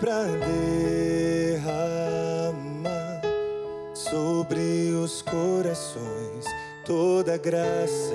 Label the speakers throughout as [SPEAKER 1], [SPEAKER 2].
[SPEAKER 1] para derramar sobre os corações toda graça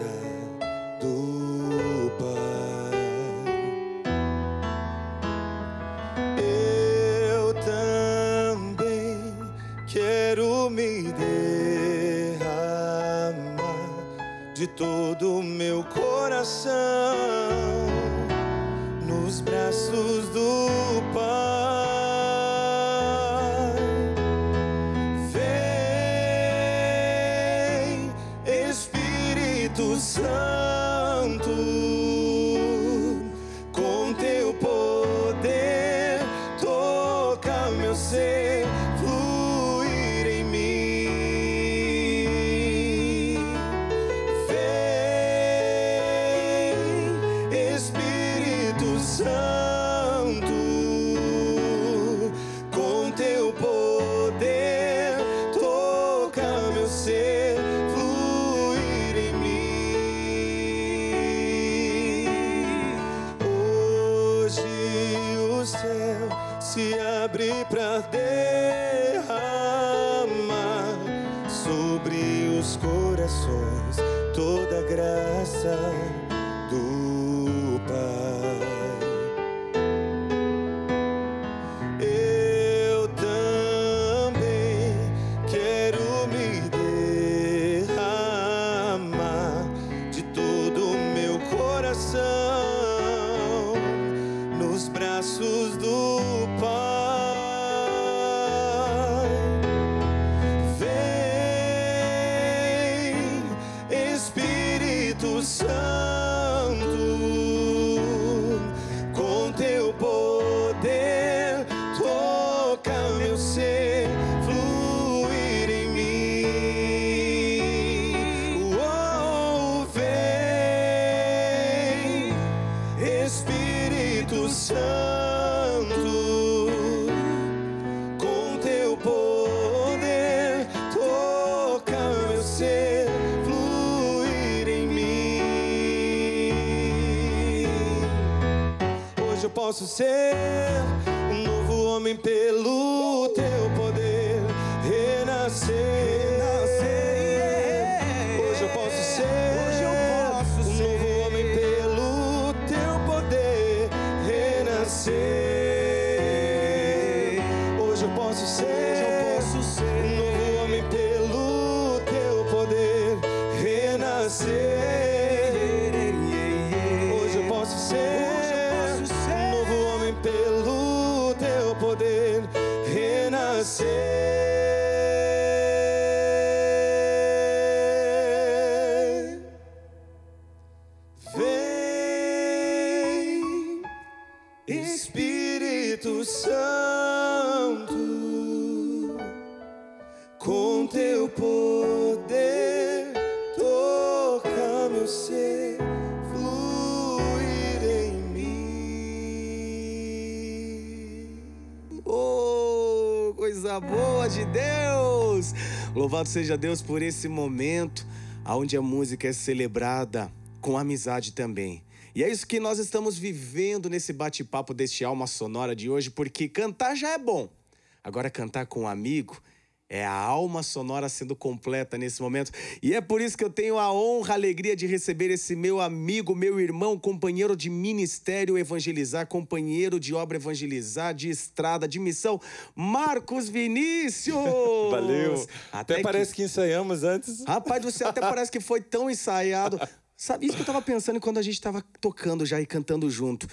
[SPEAKER 1] ser, Espírito Santo, com teu poder, toca meu ser, fluir em mim. Oh,
[SPEAKER 2] coisa boa de Deus! Louvado seja Deus por esse momento onde a música é celebrada com amizade também. E é isso que nós estamos vivendo nesse bate-papo deste Alma Sonora de hoje, porque cantar já é bom. Agora, cantar com um amigo é a alma sonora sendo completa nesse momento. E é por isso que eu tenho a honra, a alegria de receber esse meu amigo, meu irmão, companheiro de ministério evangelizar, companheiro de obra evangelizar, de estrada, de missão, Marcos Vinícius!
[SPEAKER 1] Valeu. Até,
[SPEAKER 2] que-
[SPEAKER 1] parece que ensaiamos antes.
[SPEAKER 2] Rapaz do céu, até parece que foi tão ensaiado. Sabe, isso que eu tava pensando quando a gente tava tocando já e cantando junto.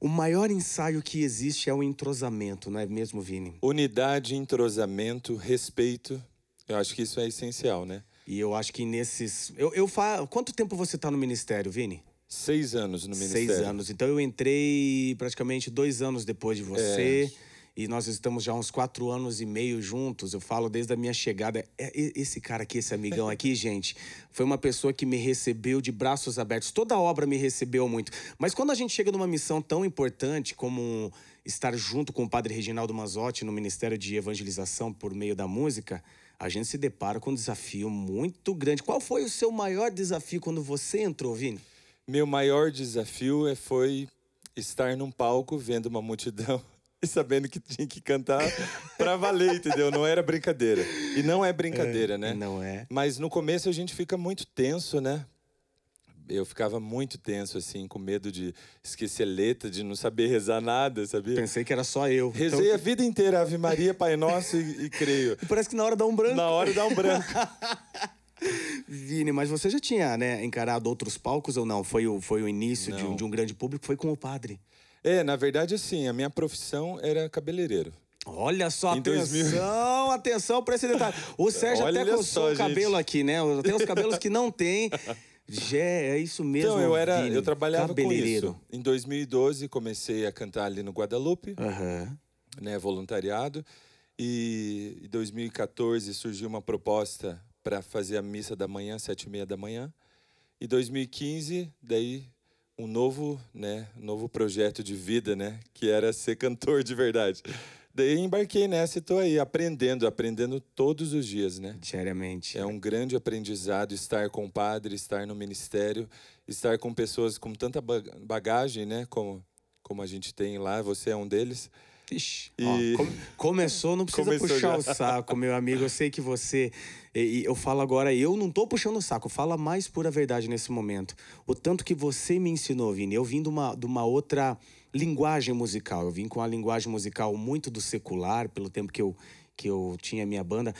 [SPEAKER 2] O maior ensaio que existe é o entrosamento, não é mesmo, Vini?
[SPEAKER 1] Unidade, entrosamento, respeito. Eu acho que isso é essencial, né?
[SPEAKER 2] E eu acho que nesses. Eu, eu fa... Quanto tempo você tá no ministério, Vini?
[SPEAKER 1] Seis anos no ministério.
[SPEAKER 2] Seis anos. Então eu entrei praticamente dois anos depois de você. E nós estamos já uns quatro anos e meio juntos. Eu falo desde a minha chegada. É- Esse cara aqui, esse amigão aqui, gente, foi uma pessoa que me recebeu de braços abertos. Toda obra me recebeu muito. Mas quando a gente chega numa missão tão importante como estar junto com o padre Reginaldo Mazotti no Ministério de Evangelização por meio da música, a gente se depara com um desafio muito grande. Qual foi o seu maior desafio quando você entrou, Vini?
[SPEAKER 1] Meu maior desafio é, foi estar num palco vendo uma multidão e sabendo que tinha que cantar pra valer, entendeu? Não era brincadeira. E não é brincadeira,
[SPEAKER 2] é,
[SPEAKER 1] né?
[SPEAKER 2] Não é.
[SPEAKER 1] Mas no começo a gente fica muito tenso, né? Eu ficava muito tenso, assim, com medo de esquecer letra, de não saber rezar nada, sabia?
[SPEAKER 2] Pensei que era só eu.
[SPEAKER 1] Rezei então... a vida inteira, Ave Maria, Pai Nosso e, e creio.
[SPEAKER 2] E parece que na hora dá um branco.
[SPEAKER 1] Na hora dá um branco.
[SPEAKER 2] Vini, mas você já tinha né, encarado outros palcos ou não? Foi o, foi o início de um, de um grande público? Foi com o padre?
[SPEAKER 1] É, na verdade, assim, a minha profissão era cabeleireiro.
[SPEAKER 2] Olha só, em atenção, 2000... atenção para esse detalhe. O Sérgio Olha até coçou o cabelo gente. aqui, né? Tem uns cabelos que não tem. Gé, é isso mesmo.
[SPEAKER 1] Então, eu era, Vini, eu trabalhava com isso. Em 2012 comecei a cantar ali no Guadalupe,
[SPEAKER 2] uhum.
[SPEAKER 1] né, voluntariado. E em 2014 surgiu uma proposta para fazer a missa da manhã, sete e meia da manhã. E 2015, daí um novo, né, novo projeto de vida, né, que era ser cantor de verdade. Daí embarquei nessa e estou aí aprendendo, aprendendo todos os dias, né?
[SPEAKER 2] Diariamente.
[SPEAKER 1] É um grande aprendizado estar com o padre, estar no ministério, estar com pessoas com tanta bagagem, né, como como a gente tem lá, você é um deles.
[SPEAKER 2] Ixi, e... ó, começou, não precisa começou puxar já. o saco, meu amigo. Eu sei que você. E, eu falo agora, eu não tô puxando o saco, fala mais pura verdade nesse momento. O tanto que você me ensinou, Vini. Eu vim de uma, de uma outra linguagem musical. Eu vim com a linguagem musical muito do secular, pelo tempo que eu, que eu tinha minha banda.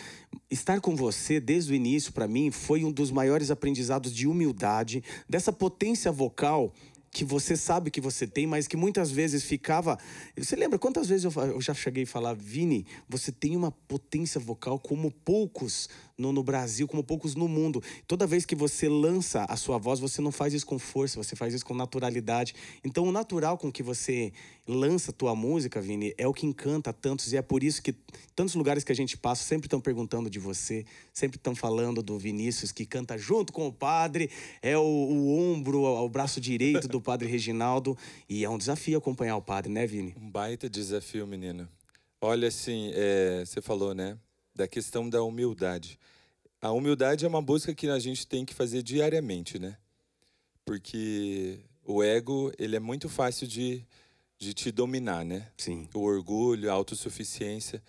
[SPEAKER 2] Estar com você desde o início, para mim, foi um dos maiores aprendizados de humildade, dessa potência vocal que você sabe que você tem, mas que muitas vezes ficava. Você lembra quantas vezes eu, já cheguei a falar, Vini, você tem uma potência vocal como poucos no, no, Brasil, como poucos no mundo. Toda vez que você lança a sua voz, você não faz isso com força, você faz isso com naturalidade. Então, o natural com que você lança a tua música, Vini, é o que encanta tantos e é por isso que tantos lugares que a gente passa sempre estão perguntando de você, sempre estão falando do Vinícius que canta junto com o padre, é o, o ombro, o braço direito do padre Reginaldo e é um desafio acompanhar o padre, né, Vini?
[SPEAKER 1] Um baita desafio, menino. Olha, assim, é, você falou, né? Da questão da humildade. A humildade é uma busca que a gente tem que fazer diariamente, né? Porque o ego, ele é muito fácil de, de te dominar, né?
[SPEAKER 2] Sim.
[SPEAKER 1] O orgulho, a autossuficiência.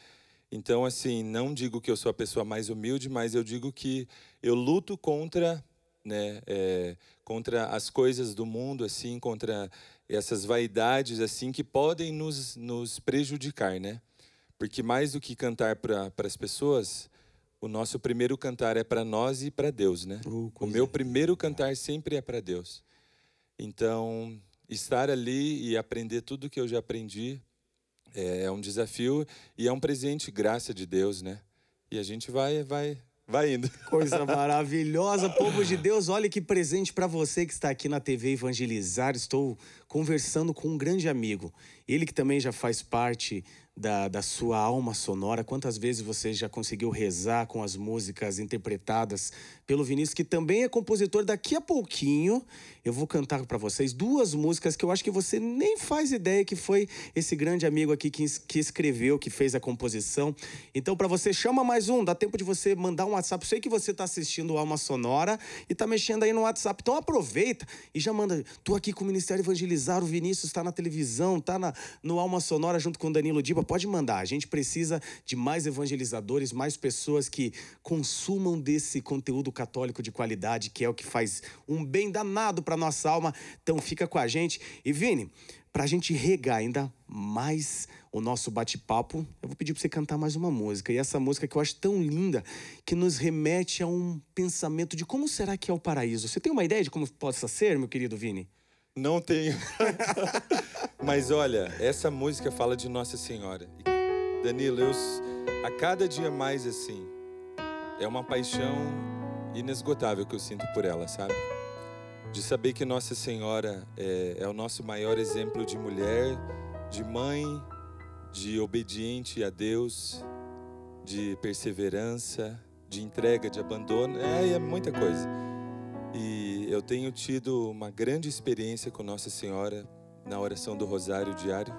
[SPEAKER 1] Então, assim, não digo que eu sou a pessoa mais humilde, mas eu digo que eu luto contra, né, é, contra as coisas do mundo, assim, contra essas vaidades, assim, que podem nos, nos prejudicar, né? Porque mais do que cantar para as pessoas, o nosso primeiro cantar é para nós e para Deus, né?
[SPEAKER 2] Uh,
[SPEAKER 1] o meu primeiro cantar sempre é para Deus. Então, estar ali e aprender tudo que eu já aprendi é, é um desafio e é um presente, graça de Deus, né? E a gente vai, vai, vai indo.
[SPEAKER 2] Coisa maravilhosa, povo de Deus. Olha que presente para você que está aqui na TV Evangelizar. Estou conversando com um grande amigo. Ele que também já faz parte da, da sua alma sonora. Quantas vezes você já conseguiu rezar com as músicas interpretadas pelo Vinícius, que também é compositor. Daqui a pouquinho eu vou cantar para vocês duas músicas que eu acho que você nem faz ideia que foi esse grande amigo aqui que, que escreveu, que fez a composição. Então, para você, chama mais um, dá tempo de você mandar um WhatsApp. Eu sei que você está assistindo Alma Sonora e está mexendo aí no WhatsApp. Então, aproveita e já manda. Tô aqui com o Ministério Evangelizar, o Vinícius está na televisão, tá na, no Alma Sonora junto com o Danilo Diba pode mandar. A gente precisa de mais evangelizadores, mais pessoas que consumam desse conteúdo católico de qualidade, que é o que faz um bem danado para nossa alma. Então fica com a gente. E Vini, para a gente regar ainda mais o nosso bate-papo, eu vou pedir para você cantar mais uma música. E essa música que eu acho tão linda, que nos remete a um pensamento de como será que é o paraíso. Você tem uma ideia de como possa ser, meu querido Vini?
[SPEAKER 1] Não tenho. Mas olha, essa música fala de Nossa Senhora. Danilo, eu, a cada dia mais assim, é uma paixão inesgotável que eu sinto por ela, sabe? De saber que Nossa Senhora é, é o nosso maior exemplo de mulher, de mãe, de obediente a Deus, de perseverança, de entrega, de abandono, é, é muita coisa. E eu tenho tido uma grande experiência com Nossa Senhora na oração do Rosário diário.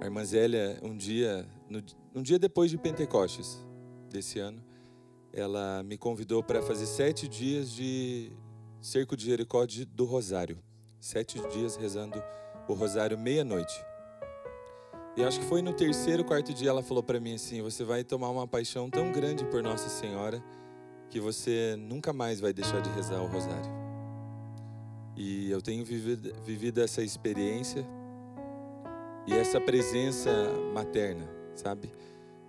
[SPEAKER 1] A irmã Zélia, um dia, no, um dia depois de Pentecostes desse ano, ela me convidou para fazer sete dias de cerco de Jericó do Rosário. Sete dias rezando o Rosário meia-noite. E acho que foi no terceiro, quarto dia ela falou para mim assim: "Você vai tomar uma paixão tão grande por Nossa Senhora que você nunca mais vai deixar de rezar o rosário". E eu tenho vivido, vivido essa experiência e essa presença materna, sabe?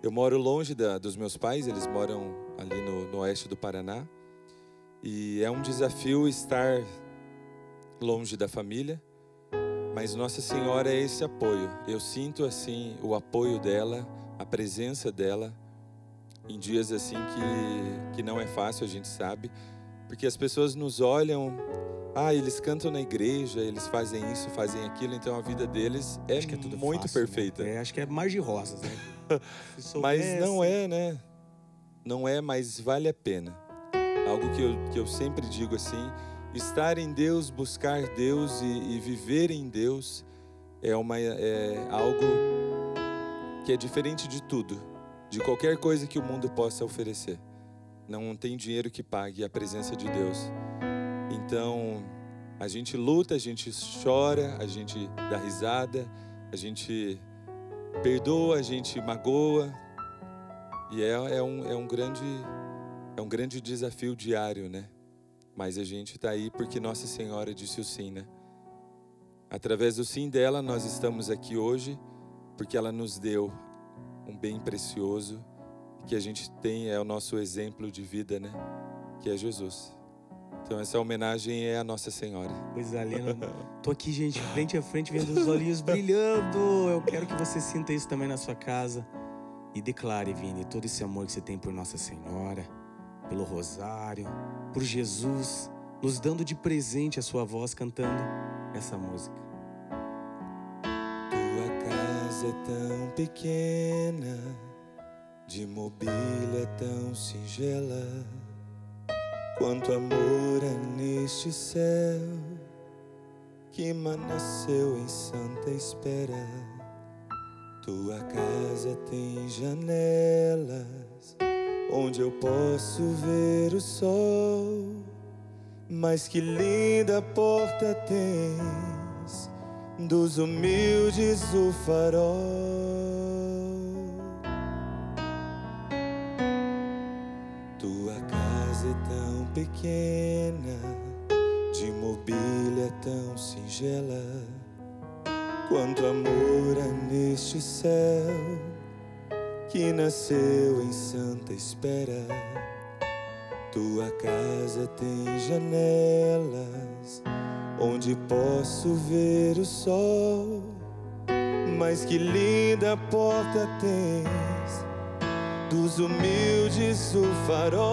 [SPEAKER 1] Eu moro longe da, dos meus pais, eles moram ali no, no oeste do Paraná. E é um desafio estar longe da família, mas Nossa Senhora é esse apoio. Eu sinto assim o apoio dela, a presença dela em dias assim que, que não é fácil, a gente sabe, porque as pessoas nos olham, ah, eles cantam na igreja, eles fazem isso, fazem aquilo, então a vida deles é,
[SPEAKER 2] Acho que é tudo
[SPEAKER 1] muito
[SPEAKER 2] fácil, né?
[SPEAKER 1] perfeita.
[SPEAKER 2] É, acho que é mar de rosas, né?
[SPEAKER 1] Mas não é, né? Não é, mas vale a pena. Algo que eu, que eu sempre digo assim: estar em Deus, buscar Deus e, e viver em Deus é, uma, é algo que é diferente de tudo, de qualquer coisa que o mundo possa oferecer. Não tem dinheiro que pague a presença de Deus. Então, a gente luta, a gente chora, a gente dá risada, a gente perdoa, a gente magoa. E é, é, um, é, um grande, é um grande desafio diário, né? Mas a gente está aí porque Nossa Senhora disse o sim, né? Através do sim dela, nós estamos aqui hoje porque ela nos deu um bem precioso que a gente tem, é o nosso exemplo de vida, né? Que é Jesus. Então, essa homenagem é a Nossa Senhora.
[SPEAKER 2] Coisa linda. Tô aqui, gente, frente a frente, vendo os olhinhos brilhando. Eu quero que você sinta isso também na sua casa. E declare, Vini, todo esse amor que você tem por Nossa Senhora, pelo Rosário, por Jesus, nos dando de presente a sua voz cantando essa música.
[SPEAKER 1] É tão pequena, de mobília tão singela. Quanto amor há neste céu, que nasceu em santa espera. Tua casa tem janelas, onde eu posso ver o sol. Mas que linda porta tens, dos humildes o farol. Tua casa é tão pequena, de mobília tão singela. Quanto amor há neste céu, que nasceu em santa espera. Tua casa tem janelas, onde posso ver o sol. Mas que linda porta tens, dos humildes o farol.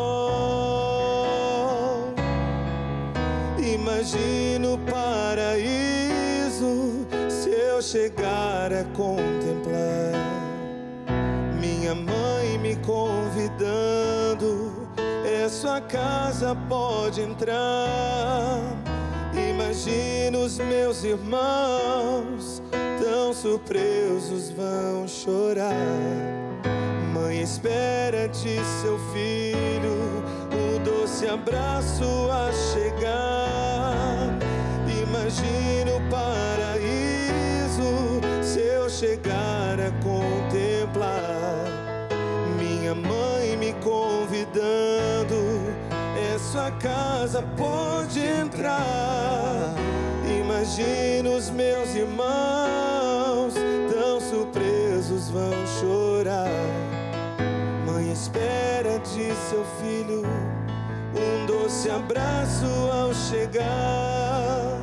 [SPEAKER 1] Imagino o paraíso se eu chegar a contemplar minha mãe me convidando. É sua casa, pode entrar. Imagino os meus irmãos, tão surpresos, vão chorar. Mãe espera de seu filho o doce abraço a chegar. Imagino o paraíso se eu chegar a contemplar. Minha mãe me convidando, sua casa, pode entrar. Imagino os meus irmãos, tão surpresos, vão chorar. Mãe espera de seu filho um doce abraço ao chegar.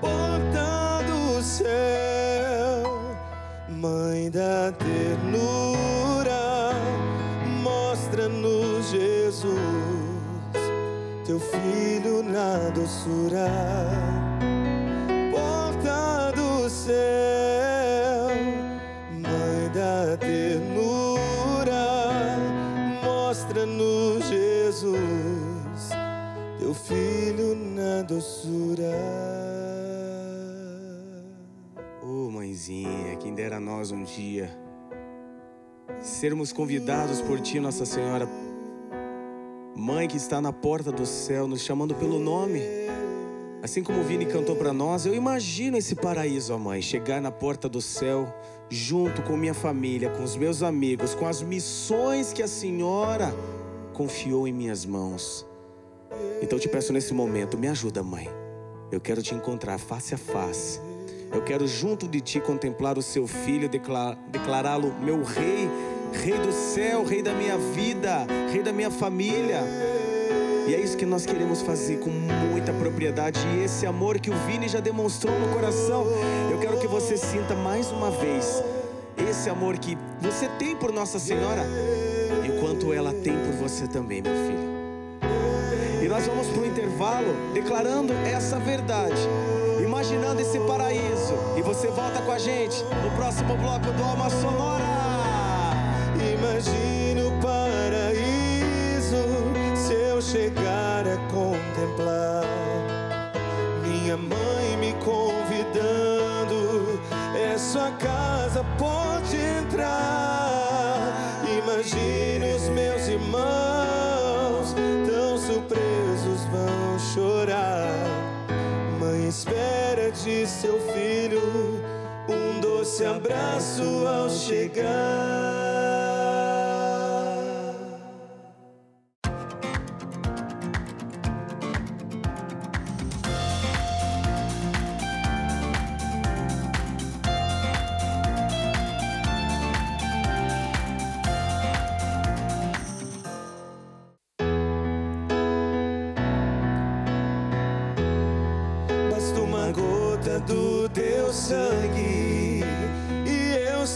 [SPEAKER 1] Porta do céu, Mãe da ternura, teu filho na doçura. Porta do céu, Mãe da ternura, mostra-nos Jesus, teu filho na doçura.
[SPEAKER 2] Ô mãezinha, quem dera a nós um dia sermos convidados por ti, Nossa Senhora, Mãe que está na porta do céu, nos chamando pelo nome. Assim como o Vini cantou para nós, eu imagino esse paraíso, ó mãe, chegar na porta do céu junto com minha família, com os meus amigos, com as missões que a senhora confiou em minhas mãos. Então eu te peço nesse momento, me ajuda, mãe. Eu quero te encontrar face a face. Eu quero junto de ti contemplar o seu filho, declará-lo meu rei, rei do céu, rei da minha vida, rei da minha família. E é isso que nós queremos fazer com muita propriedade. E esse amor que o Vini já demonstrou no coração, eu quero que você sinta mais uma vez esse amor que você tem por Nossa Senhora, enquanto ela tem por você também, meu filho. E nós vamos para o intervalo declarando essa verdade, imaginando esse paraíso. E você volta com a gente no próximo bloco do Alma Sonora.
[SPEAKER 1] Chegar a contemplar minha mãe me convidando, é sua casa, pode entrar. Imagine os meus irmãos, tão surpresos vão chorar. Mãe espera de seu filho um doce abraço ao chegar.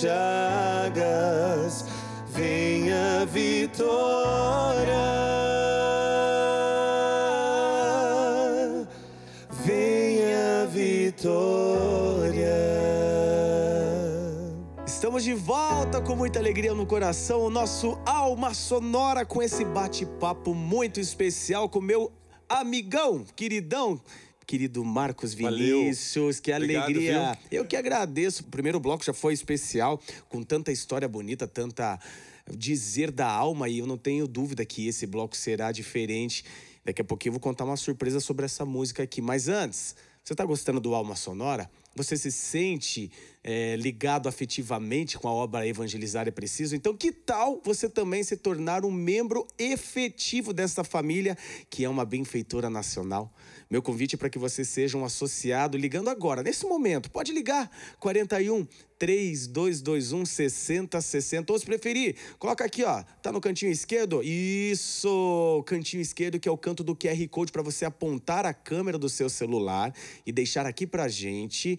[SPEAKER 1] chagas, venha vitória, venha vitória.
[SPEAKER 2] Estamos de volta com muita alegria no coração, o nosso alma sonora com esse bate-papo muito especial com meu amigão, queridão querido Marcos Vinícius. Valeu. Que alegria. Eu que agradeço. O primeiro bloco já foi especial, com tanta história bonita, tanta dizer da alma, e eu não tenho dúvida que esse bloco será diferente. Daqui a pouquinho eu vou contar uma surpresa sobre essa música aqui. Mas antes, você está gostando do Alma Sonora? Você se sente é, ligado afetivamente com a obra Evangelizar é Preciso? Então, que tal você também se tornar um membro efetivo dessa família, que é uma benfeitora nacional? Meu convite é para que você seja um associado ligando agora, nesse momento. Pode ligar 41 3221 6060. Ou se preferir, coloca aqui, ó. Tá no cantinho esquerdo? Isso! Cantinho esquerdo, que é o canto do QR Code para você apontar a câmera do seu celular e deixar aqui pra gente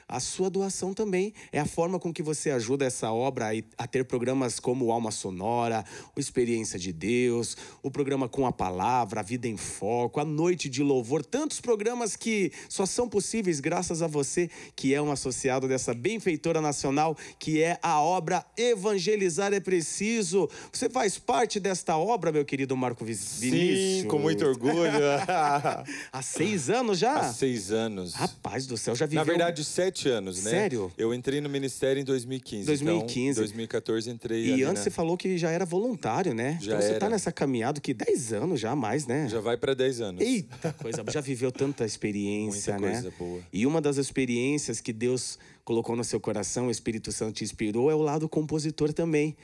[SPEAKER 2] a sua doação também. É a forma com que você ajuda essa obra a ter programas como o Alma Sonora, o Experiência de Deus, o programa Com a Palavra, a Vida em Foco, a Noite de Louvor, tantos programas que só são possíveis graças a você, que é um associado dessa benfeitora nacional Nacional, que é a obra Evangelizar é Preciso. Você faz parte desta obra, meu querido Marco Vinícius?
[SPEAKER 1] Sim, com muito orgulho.
[SPEAKER 2] Há seis anos já?
[SPEAKER 1] Há seis anos.
[SPEAKER 2] Rapaz do céu, já viveu...
[SPEAKER 1] Na verdade, sete anos,
[SPEAKER 2] né? Sério?
[SPEAKER 1] Eu entrei no ministério em 2015.
[SPEAKER 2] 2015. Então,
[SPEAKER 1] 2014 entrei
[SPEAKER 2] E antes na... você falou que já era voluntário, né?
[SPEAKER 1] Já
[SPEAKER 2] então você
[SPEAKER 1] era.
[SPEAKER 2] tá nessa caminhada que dez anos já mais, né?
[SPEAKER 1] Já vai para dez anos.
[SPEAKER 2] Eita coisa, já viveu tanta experiência,
[SPEAKER 1] Muita
[SPEAKER 2] né?
[SPEAKER 1] Coisa boa.
[SPEAKER 2] E uma das experiências que Deus colocou no seu coração, o Espírito Santo te inspirou, é o lado compositor também.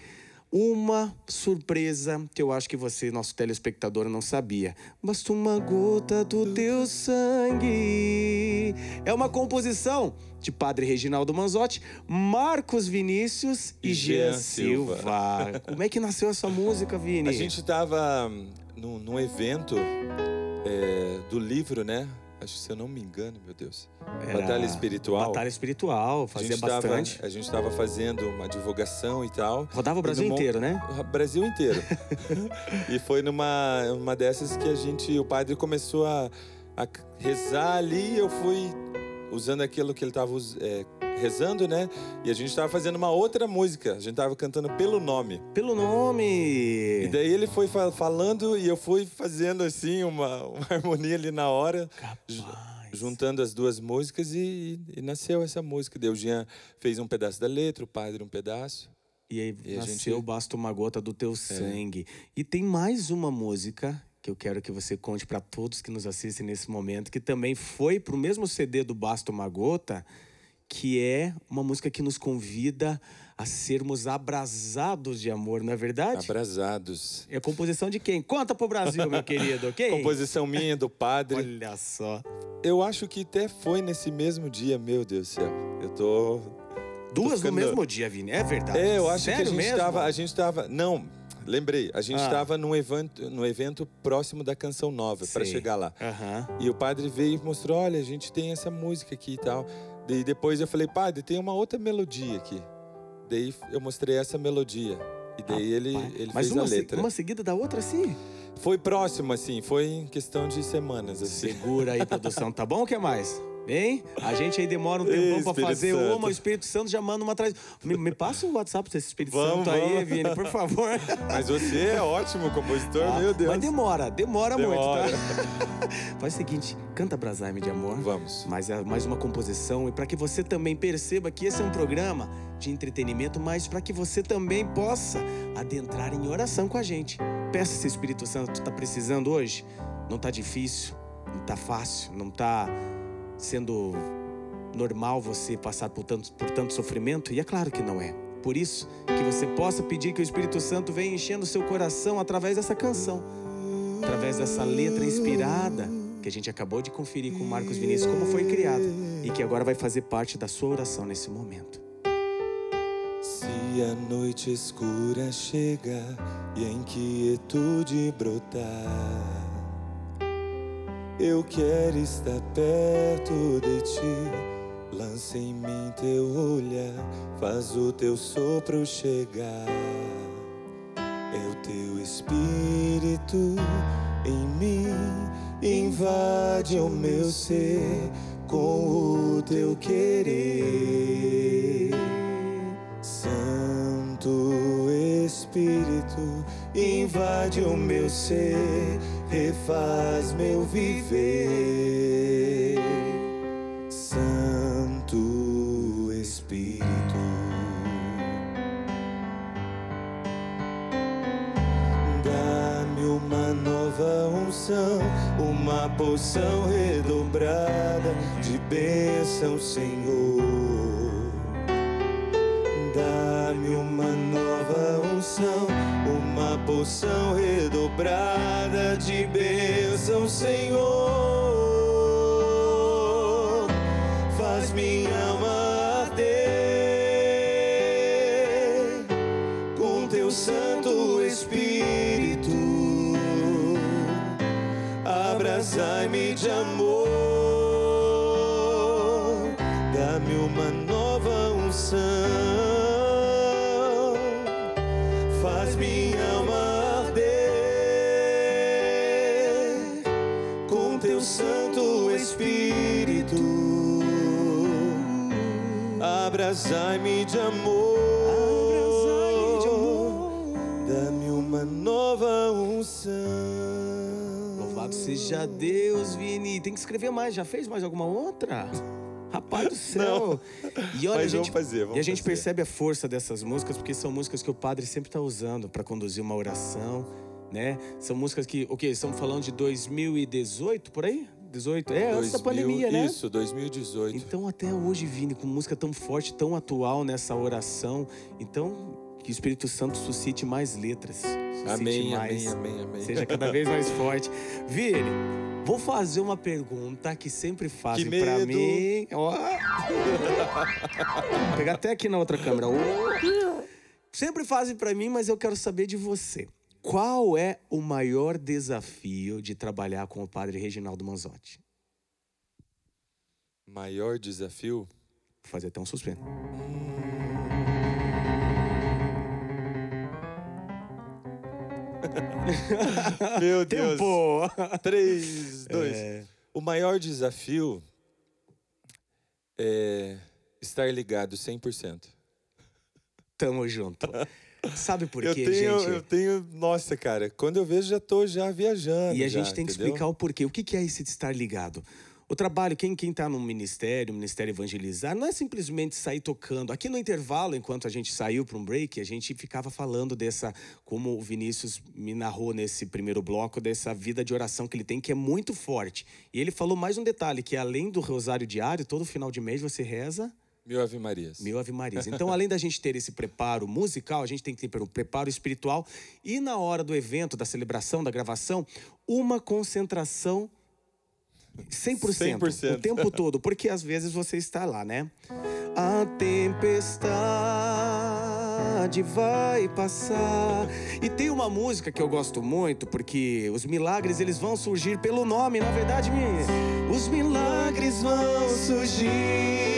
[SPEAKER 2] Uma surpresa que eu acho que você, nosso telespectador, não sabia. Basta uma gota do teu sangue. É uma composição de Padre Reginaldo Manzotti, Marcos Vinícius e, e Jean Silva. Silva. Como é que nasceu essa música, Vini?
[SPEAKER 1] A gente estava num, num evento é, do livro, né? Acho que se eu não me engano, meu Deus.
[SPEAKER 2] Era
[SPEAKER 1] Batalha espiritual.
[SPEAKER 2] Batalha espiritual,
[SPEAKER 1] A
[SPEAKER 2] fazia
[SPEAKER 1] tava-
[SPEAKER 2] bastante.
[SPEAKER 1] a gente estava fazendo uma divulgação e tal.
[SPEAKER 2] Rodava o Brasil
[SPEAKER 1] no mon-
[SPEAKER 2] inteiro, né?
[SPEAKER 1] O Brasil inteiro. e foi numa uma dessas que a gente, o padre começou a, a rezar ali, eu fui usando aquilo que ele estava rezando, né? E a gente estava fazendo uma outra música, a gente estava cantando pelo nome.
[SPEAKER 2] Pelo nome.
[SPEAKER 1] E daí ele foi fa- falando e eu fui fazendo assim uma, uma harmonia ali na hora, juntando as duas músicas e, e nasceu essa música. Daí o Jean fez um pedaço da letra, o padre um pedaço.
[SPEAKER 2] E aí
[SPEAKER 1] E
[SPEAKER 2] nasceu
[SPEAKER 1] gente- É.
[SPEAKER 2] Basta uma gota do teu sangue. E tem mais uma música que eu quero que você conte para todos que nos assistem nesse momento, que também foi pro mesmo CD do Basta uma gota, que é uma música que nos convida a sermos abrasados de amor, não é verdade?
[SPEAKER 1] Abrasados.
[SPEAKER 2] É a composição de quem? Conta pro Brasil, meu querido, ok?
[SPEAKER 1] Composição minha do padre.
[SPEAKER 2] Olha só.
[SPEAKER 1] Eu acho que até foi nesse mesmo dia, meu Deus do céu. Eu tô.
[SPEAKER 2] Duas
[SPEAKER 1] ficando-
[SPEAKER 2] no mesmo dia, Vini, é verdade.
[SPEAKER 1] É, eu acho
[SPEAKER 2] Sério
[SPEAKER 1] que a gente
[SPEAKER 2] mesmo?
[SPEAKER 1] tava. A gente tava. Não, lembrei. A gente
[SPEAKER 2] Ah.
[SPEAKER 1] tava num evento, num evento próximo da Canção Nova, para chegar lá.
[SPEAKER 2] Aham.
[SPEAKER 1] E o padre veio e mostrou: olha, a gente tem essa música aqui e tal. Daí depois eu falei, padre, tem uma outra melodia aqui. Daí eu mostrei essa melodia. E daí ele, ele
[SPEAKER 2] Mas
[SPEAKER 1] fez
[SPEAKER 2] uma,
[SPEAKER 1] a letra.
[SPEAKER 2] uma seguida da outra, sim.
[SPEAKER 1] Foi próximo, assim, foi em questão de semanas, assim.
[SPEAKER 2] Segura aí, produção, tá bom? O que mais? Hein? A gente aí demora um
[SPEAKER 1] Ei,
[SPEAKER 2] tempão pra
[SPEAKER 1] Espírito
[SPEAKER 2] fazer
[SPEAKER 1] Santo.
[SPEAKER 2] uma, o Espírito Santo já manda uma atrás. Me, me passa o WhatsApp desse Espírito
[SPEAKER 1] Vamos,
[SPEAKER 2] Santo aí. Vini, por favor.
[SPEAKER 1] Mas você é ótimo compositor,
[SPEAKER 2] Ah,
[SPEAKER 1] meu Deus.
[SPEAKER 2] Mas demora, demora,
[SPEAKER 1] Demora.
[SPEAKER 2] muito, tá? Faz o seguinte, canta Brasaime de Amor.
[SPEAKER 1] Vamos.
[SPEAKER 2] Mas é mais uma composição e para que você também perceba que esse é um programa de entretenimento, mas para que você também possa adentrar em oração com a gente. Peça se o Espírito Santo está precisando hoje. Não tá difícil, não tá fácil, não tá sendo normal você passar por tanto, por tanto sofrimento? E é claro que não é. Por isso que você possa pedir que o Espírito Santo venha enchendo seu coração através dessa canção, através dessa letra inspirada que a gente acabou de conferir com Marcos Vinícius como foi criada e que agora vai fazer parte da sua oração nesse momento.
[SPEAKER 1] Se a noite escura chega e a inquietude brotar, eu quero estar perto de ti. Lança em mim teu olhar, faz o teu sopro chegar. É o teu espírito em mim, invade o meu ser com o teu querer. Santo Espírito, invade o meu ser, refaz meu viver. Santo Espírito. Dá-me uma nova unção, uma porção redobrada de bênção, Senhor. Porção redobrada de bênção, Senhor. Abrasai-me de amor. Abrasai-me de amor. Dá-me uma nova unção.
[SPEAKER 2] Louvado seja Deus, Vini. Tem que escrever mais. Já fez mais alguma outra? Rapaz do céu. E olha,
[SPEAKER 1] Mas
[SPEAKER 2] a gente,
[SPEAKER 1] fazer, vamos
[SPEAKER 2] e a gente
[SPEAKER 1] fazer.
[SPEAKER 2] percebe a força dessas músicas, porque são músicas que o padre sempre está usando para conduzir uma oração, né? São músicas que, o quê? Estamos falando de 2018, por aí? 18? É, antes da
[SPEAKER 1] 2000
[SPEAKER 2] pandemia, né?
[SPEAKER 1] Isso, 2018.
[SPEAKER 2] Então, até hoje, Vini, com música tão forte, tão atual nessa oração. Então, que o Espírito Santo suscite mais letras. Suscite
[SPEAKER 1] amém,
[SPEAKER 2] mais,
[SPEAKER 1] amém, amém, amém.
[SPEAKER 2] Seja cada vez mais forte. Vini, vou fazer uma pergunta que sempre fazem
[SPEAKER 1] medo.
[SPEAKER 2] mim. Ó. Vou pegar até aqui na outra câmera. Sempre fazem pra mim, mas eu quero saber de você. Qual é o maior desafio de trabalhar com o padre Reginaldo Manzotti?
[SPEAKER 1] Maior desafio?
[SPEAKER 2] Vou fazer até um suspense.
[SPEAKER 1] Meu Deus.
[SPEAKER 2] Tempo!
[SPEAKER 1] 3, 2.
[SPEAKER 2] É.
[SPEAKER 1] O maior desafio é estar ligado 100%.
[SPEAKER 2] Tamo junto. Sabe por
[SPEAKER 1] eu
[SPEAKER 2] quê,
[SPEAKER 1] tenho,
[SPEAKER 2] gente?
[SPEAKER 1] eu tenho, nossa, cara, quando eu vejo já tô já viajando.
[SPEAKER 2] E a
[SPEAKER 1] já,
[SPEAKER 2] gente tem que
[SPEAKER 1] entendeu?
[SPEAKER 2] explicar o porquê. O que que é esse de estar ligado? O trabalho, quem quem está no ministério, ministério evangelizar, não é simplesmente sair tocando. Aqui no intervalo, enquanto a gente saiu para um break, a gente ficava falando dessa, como o Vinícius me narrou nesse primeiro bloco, dessa vida de oração que ele tem, que é muito forte. E ele falou mais um detalhe, que além do rosário diário, todo final de mês você reza
[SPEAKER 1] Mil Ave Marias.
[SPEAKER 2] Mil Ave Marias. Então, além da gente ter esse preparo musical, a gente tem que ter o preparo espiritual e na hora do evento, da celebração, da gravação, uma concentração 100%,
[SPEAKER 1] 100%.
[SPEAKER 2] o tempo todo, porque às vezes você está lá, né? A tempestade vai passar. E tem uma música que eu gosto muito, porque os milagres eles vão surgir pelo nome, na verdade, me... os milagres vão surgir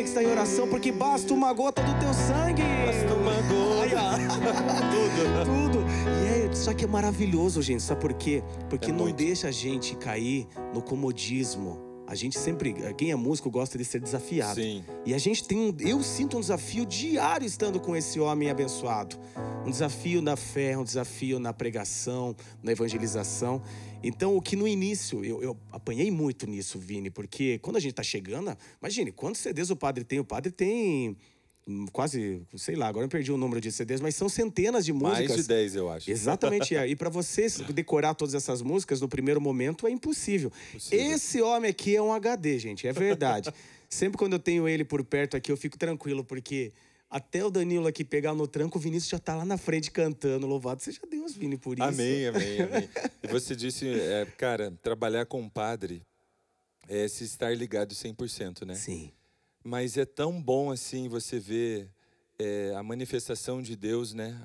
[SPEAKER 2] você que está em oração, porque basta uma gota do teu sangue.
[SPEAKER 1] Basta uma gota.
[SPEAKER 2] Ó.
[SPEAKER 1] Tudo.
[SPEAKER 2] Tudo. E é, só que é maravilhoso, gente. Sabe por quê? Porque
[SPEAKER 1] É
[SPEAKER 2] não
[SPEAKER 1] muito.
[SPEAKER 2] deixa a gente cair no comodismo. A gente sempre, quem é músico gosta de ser desafiado.
[SPEAKER 1] Sim.
[SPEAKER 2] E a gente tem um, eu sinto um desafio diário estando com esse homem abençoado. Um desafio na fé, um desafio na pregação, na evangelização. Então, o que no início, eu, eu apanhei muito nisso, Vini, porque quando a gente tá chegando, imagine, quantos CDs o padre tem? O padre tem quase, sei lá, agora eu perdi o número de CDs, mas são centenas de músicas.
[SPEAKER 1] Mais de 10, eu acho.
[SPEAKER 2] Exatamente, é. E para você decorar todas essas músicas no primeiro momento é impossível.
[SPEAKER 1] Possível.
[SPEAKER 2] Esse homem aqui é um HD, gente, é verdade. Sempre quando eu tenho ele por perto aqui, eu fico tranquilo, porque até o Danilo aqui pegar no tranco, o Vinícius já tá lá na frente cantando. Louvado seja Deus, Vini, por isso.
[SPEAKER 1] Amém, amém, amém. E você disse, é, cara, trabalhar com um padre é se estar ligado 100%, né?
[SPEAKER 2] Sim,
[SPEAKER 1] Mas é tão bom assim você ver é, a manifestação de Deus, né?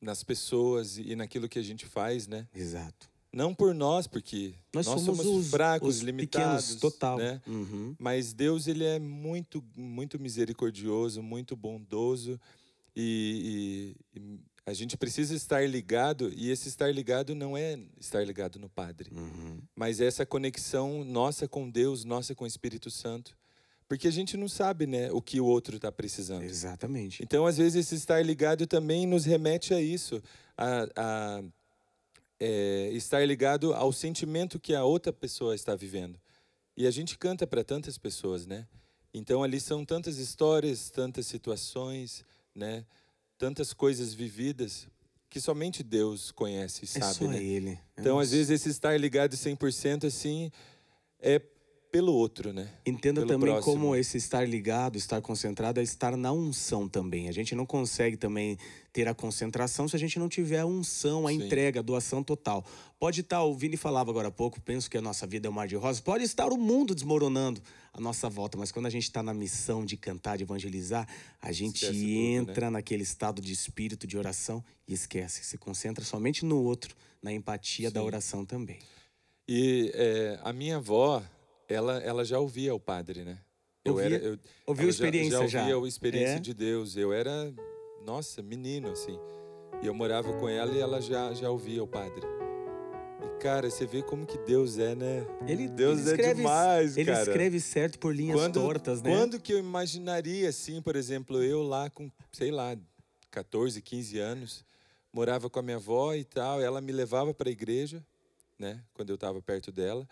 [SPEAKER 1] Nas pessoas e naquilo que a gente faz, né?
[SPEAKER 2] exato.
[SPEAKER 1] Não por nós, porque
[SPEAKER 2] Nós,
[SPEAKER 1] nós,
[SPEAKER 2] somos, os
[SPEAKER 1] fracos,
[SPEAKER 2] os
[SPEAKER 1] limitados,
[SPEAKER 2] pequenos, total.
[SPEAKER 1] né?
[SPEAKER 2] Uhum.
[SPEAKER 1] Mas Deus ele é muito, muito misericordioso, muito bondoso e, e- e a gente precisa estar ligado e esse estar ligado não é estar ligado no Padre,
[SPEAKER 2] Uhum.
[SPEAKER 1] mas é essa conexão nossa com Deus, nossa com o Espírito Santo, porque a gente não sabe, né, o que o outro está precisando.
[SPEAKER 2] Exatamente.
[SPEAKER 1] Então, às vezes, esse estar ligado também nos remete a isso, a, a, é, estar ligado ao sentimento que a outra pessoa está vivendo. E a gente canta para tantas pessoas, né? Então, ali são tantas histórias, tantas situações, né? Tantas coisas vividas que somente Deus conhece e
[SPEAKER 2] É
[SPEAKER 1] sabe,
[SPEAKER 2] só
[SPEAKER 1] né?
[SPEAKER 2] ele.
[SPEAKER 1] Então,
[SPEAKER 2] É
[SPEAKER 1] às vezes, esse estar ligado 100% assim é pelo outro, né?
[SPEAKER 2] Entenda
[SPEAKER 1] pelo
[SPEAKER 2] também
[SPEAKER 1] próximo.
[SPEAKER 2] como esse estar ligado, estar concentrado, é estar na unção também. A gente não consegue também ter a concentração se a gente não tiver a unção, a
[SPEAKER 1] Sim.
[SPEAKER 2] entrega, a doação total. Pode estar, o Vini falava agora há pouco, penso que a nossa vida é um mar de rosas, pode estar o mundo desmoronando à nossa volta, mas quando a gente está na missão de cantar, de evangelizar, a gente
[SPEAKER 1] Esquece tudo, né?
[SPEAKER 2] entra naquele estado de espírito, de oração e esquece, se concentra somente no outro, na empatia da
[SPEAKER 1] Sim.
[SPEAKER 2] oração também.
[SPEAKER 1] E é, a minha avó, ela, ela já ouvia o padre, né? Eu
[SPEAKER 2] Ouvia?
[SPEAKER 1] era, eu,
[SPEAKER 2] Ouviu experiência
[SPEAKER 1] já?
[SPEAKER 2] já?
[SPEAKER 1] ouvia a experiência
[SPEAKER 2] É?
[SPEAKER 1] de Deus. Eu era, nossa, menino, assim. E eu morava com ela e ela já, já ouvia o padre. E, cara, você vê como que Deus é, né?
[SPEAKER 2] Ele,
[SPEAKER 1] Deus
[SPEAKER 2] ele
[SPEAKER 1] é
[SPEAKER 2] escreve,
[SPEAKER 1] demais,
[SPEAKER 2] Ele
[SPEAKER 1] cara.
[SPEAKER 2] escreve certo por linhas
[SPEAKER 1] Quando,
[SPEAKER 2] tortas, né?
[SPEAKER 1] quando que eu imaginaria, assim, por exemplo, eu lá com, sei lá, 14, 15 anos, morava com a minha avó e tal, ela me levava para a igreja, né, quando eu estava perto dela,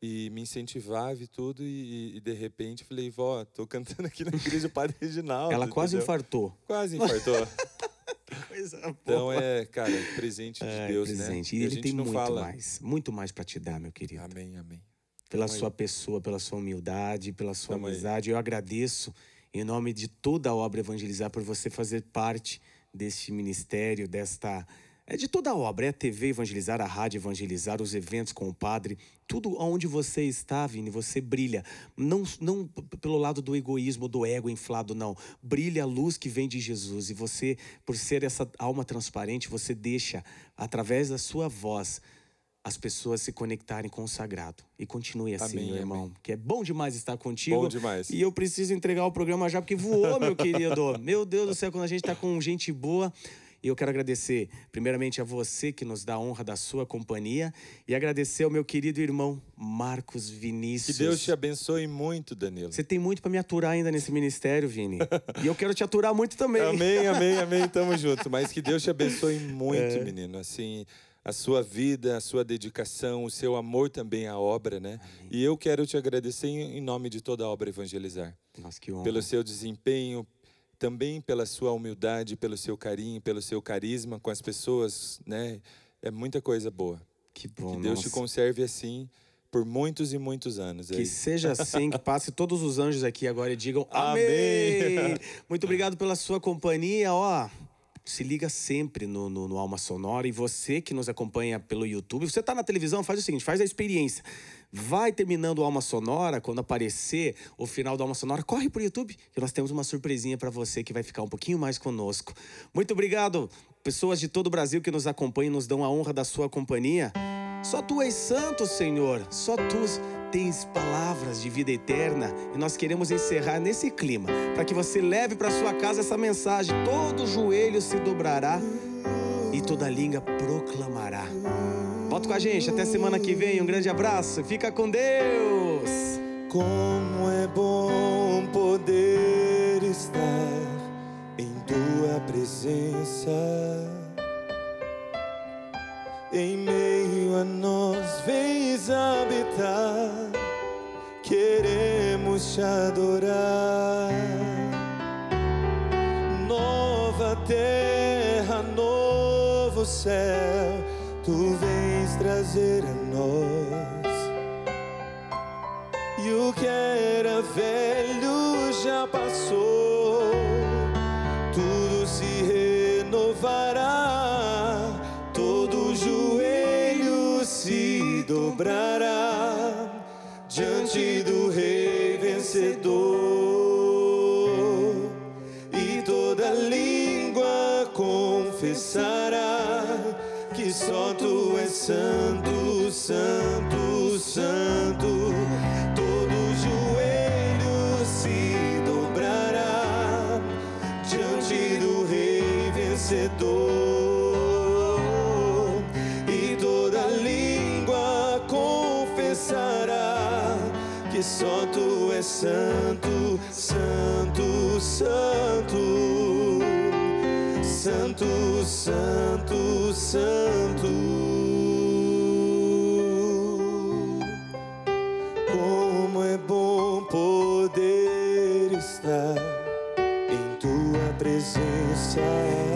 [SPEAKER 1] e me incentivava e tudo, e, e de repente falei, vó, tô cantando aqui na igreja Padre Reginaldo.
[SPEAKER 2] Ela quase
[SPEAKER 1] entendeu?
[SPEAKER 2] infartou.
[SPEAKER 1] Quase infartou.
[SPEAKER 2] Coisa
[SPEAKER 1] Então é, cara, presente de
[SPEAKER 2] É,
[SPEAKER 1] Deus,
[SPEAKER 2] presente.
[SPEAKER 1] né?
[SPEAKER 2] E
[SPEAKER 1] a
[SPEAKER 2] ele tem muito
[SPEAKER 1] fala.
[SPEAKER 2] mais, muito mais para te dar, meu querido.
[SPEAKER 1] Amém, amém.
[SPEAKER 2] Pela
[SPEAKER 1] Tamo aí.
[SPEAKER 2] sua pessoa, pela sua humildade, pela sua
[SPEAKER 1] Tamo aí.
[SPEAKER 2] amizade. Eu agradeço em nome de toda a obra evangelizar por você fazer parte deste ministério, desta é de toda a obra, é a TV evangelizar, a rádio evangelizar, os eventos com o padre, tudo onde você está, Vini, você brilha. Não, não pelo lado do egoísmo, do ego inflado, não. Brilha a luz que vem de Jesus. E você, por ser essa alma transparente, você deixa, através da sua voz, as pessoas se conectarem com o sagrado. E continue assim,
[SPEAKER 1] Amém,
[SPEAKER 2] meu irmão,
[SPEAKER 1] amém.
[SPEAKER 2] que é bom demais estar contigo.
[SPEAKER 1] Bom demais.
[SPEAKER 2] E eu preciso entregar o programa já, porque voou, meu querido. Meu Deus do céu, quando a gente tá com gente boa. E eu quero agradecer, primeiramente, a você que nos dá a honra da sua companhia. E agradecer ao meu querido irmão, Marcos
[SPEAKER 1] Que
[SPEAKER 2] Vinícius.
[SPEAKER 1] Deus te abençoe muito, Danilo.
[SPEAKER 2] Você tem muito para me aturar ainda nesse ministério, Vini. e eu quero te aturar muito também.
[SPEAKER 1] Amém, amém, amém. Tamo junto. Mas que Deus te abençoe
[SPEAKER 2] É.
[SPEAKER 1] muito, menino. Assim, a sua vida, a sua dedicação, o seu amor também à obra, né? E eu quero te agradecer em em nome de toda a obra Evangelizar.
[SPEAKER 2] Nossa, que honra.
[SPEAKER 1] Pelo seu desempenho, também pela sua humildade, pelo seu carinho, pelo seu carisma com as pessoas, né? É muita coisa boa.
[SPEAKER 2] Que bom,
[SPEAKER 1] Que Deus te
[SPEAKER 2] nossa.
[SPEAKER 1] conserve assim por muitos e muitos anos.
[SPEAKER 2] Que seja assim, que passe todos os anjos aqui agora e digam
[SPEAKER 1] Amém.
[SPEAKER 2] amém. Muito obrigado pela sua companhia, ó. Se liga sempre no, no, no Alma Sonora e você que nos acompanha pelo YouTube, você tá na televisão, faz o seguinte, faz a experiência. Vai terminando Alma Sonora, quando aparecer o final do Alma Sonora, corre pro YouTube, que nós temos uma surpresinha para você que vai ficar um pouquinho mais conosco. Muito obrigado, pessoas de todo o Brasil que nos acompanham e nos dão a honra da sua companhia. Só tu és santo, Senhor. Só tu tens palavras de vida eterna. E nós queremos encerrar nesse clima, para que você leve para sua casa essa mensagem. Todo joelho se dobrará e toda língua proclamará. Volta com a gente, até semana que vem. Um grande abraço. Fica com Deus.
[SPEAKER 1] Como é bom poder estar em tua presença. Em meio a nós vens habitar, queremos te adorar. Nova terra, novo céu, trazer a nós. E o que era velho já passou, tudo se renovará, todo joelho se dobrará diante do Rei vencedor, só tu és santo, santo, santo. Todo joelho se dobrará diante do Rei vencedor, e toda língua confessará que só tu és santo, santo, santo. Santo, Santo, Santo. Como é bom poder estar em tua presença.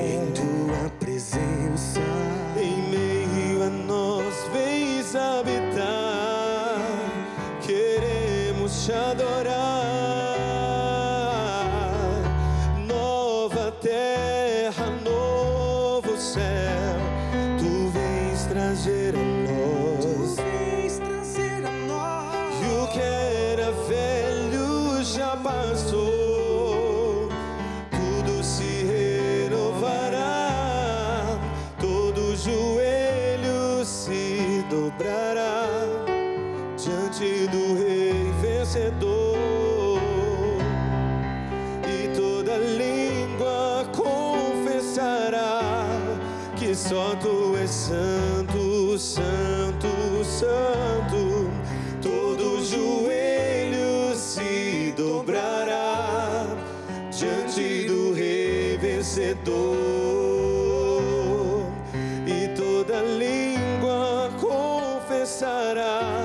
[SPEAKER 1] Vencedor, e toda língua confessará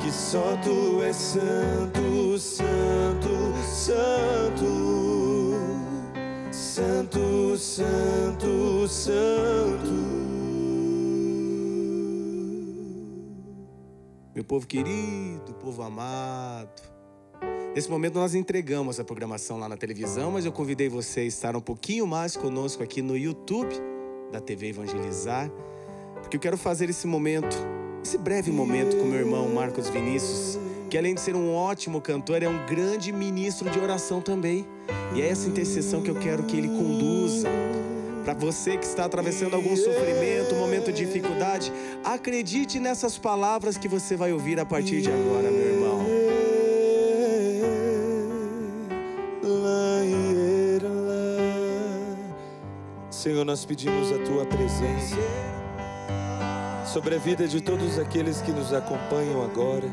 [SPEAKER 1] que só tu és santo, santo, santo. Santo, Santo, Santo.
[SPEAKER 2] Meu povo querido, povo amado. Nesse momento nós entregamos a programação lá na televisão, mas eu convidei você a estar um pouquinho mais conosco aqui no YouTube da TV Evangelizar, porque eu quero fazer esse momento, esse breve momento com meu irmão Marcos Vinícius, que além de ser um ótimo cantor, é um grande ministro de oração também. E é essa intercessão que eu quero que ele conduza Para você que está atravessando algum sofrimento, momento de dificuldade, acredite nessas palavras que você vai ouvir a partir de agora, meu irmão.
[SPEAKER 1] Senhor, nós pedimos a tua presença sobre a vida de todos aqueles que nos acompanham agora.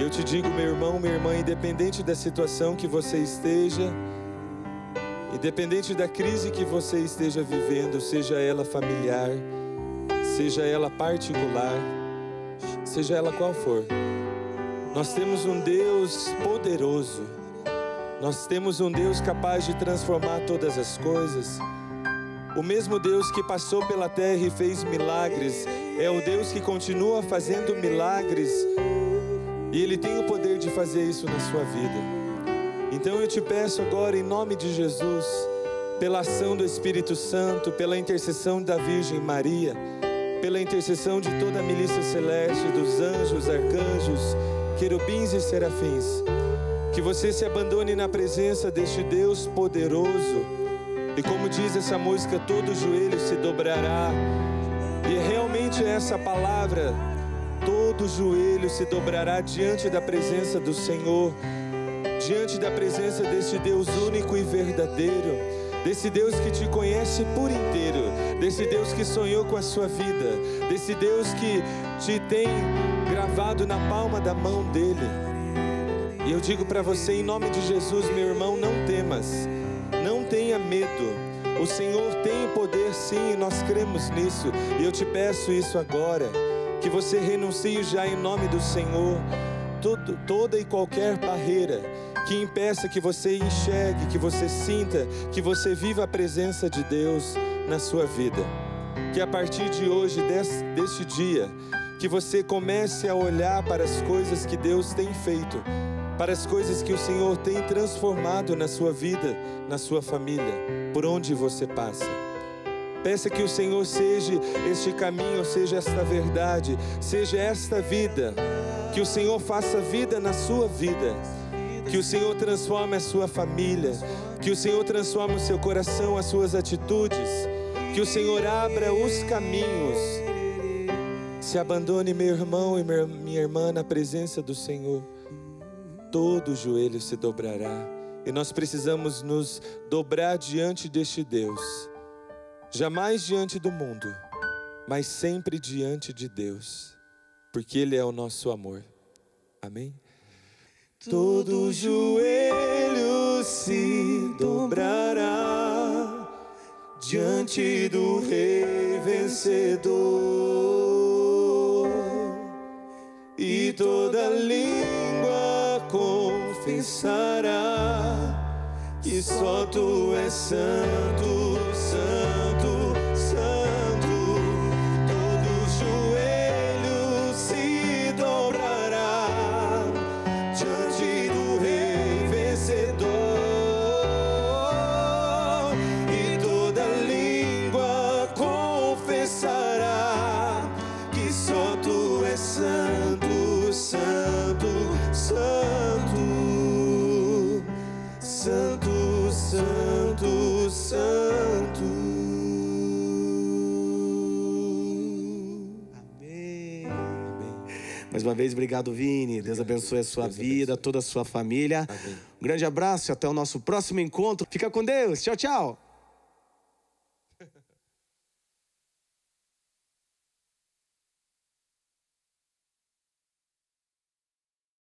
[SPEAKER 1] Eu te digo, meu irmão, minha irmã, independente da situação que você esteja, independente da crise que você esteja vivendo, seja ela familiar, seja ela particular, seja ela qual for, nós temos um Deus poderoso, nós temos um Deus capaz de transformar todas as coisas. O mesmo Deus que passou pela terra e fez milagres, é o Deus que continua fazendo milagres e Ele tem o poder de fazer isso na sua vida. Então eu te peço agora, em nome de Jesus, pela ação do Espírito Santo, pela intercessão da Virgem Maria, pela intercessão de toda a milícia celeste, dos anjos, arcanjos, querubins e serafins, que você se abandone na presença deste Deus poderoso. E como diz essa música, todo joelho se dobrará. E é realmente essa palavra todo joelho se dobrará diante da presença do Senhor, diante da presença deste Deus único e verdadeiro, desse Deus que te conhece por inteiro, desse Deus que sonhou com a sua vida, desse Deus que te tem gravado na palma da mão dele. E eu digo para você, em nome de Jesus, meu irmão, não temas, não tenha medo. O Senhor tem poder sim, e nós cremos nisso. E eu te peço isso agora que você renuncie já em nome do Senhor todo, toda e qualquer barreira que impeça que você enxergue, que você sinta, que você viva a presença de Deus na sua vida. Que a partir de hoje, desse, deste dia, que você comece a olhar para as coisas que Deus tem feito, para as coisas que o Senhor tem transformado na sua vida, na sua família, por onde você passa. Peça que o Senhor seja este caminho, seja esta verdade, seja esta vida. Que o Senhor faça vida na sua vida. Que o Senhor transforme a sua família. Que o Senhor transforme o seu coração, as suas atitudes. Que o Senhor abra os caminhos. Se abandone, meu irmão e minha irmã, na presença do Senhor. Todo joelho se dobrará. E nós precisamos nos dobrar diante deste Deus jamais diante do mundo, mas sempre diante de Deus, porque Ele é o nosso amor. Amém? Todo joelho se dobrará diante do Rei vencedor, e toda língua confessará que só Tu és santo,
[SPEAKER 2] uma vez, obrigado, Vini. Deus abençoe a sua
[SPEAKER 1] Deus
[SPEAKER 2] vida,
[SPEAKER 1] abençoe.
[SPEAKER 2] toda a sua família.
[SPEAKER 1] Amém.
[SPEAKER 2] Um grande abraço e até o nosso próximo encontro. Fica com Deus. Tchau, tchau.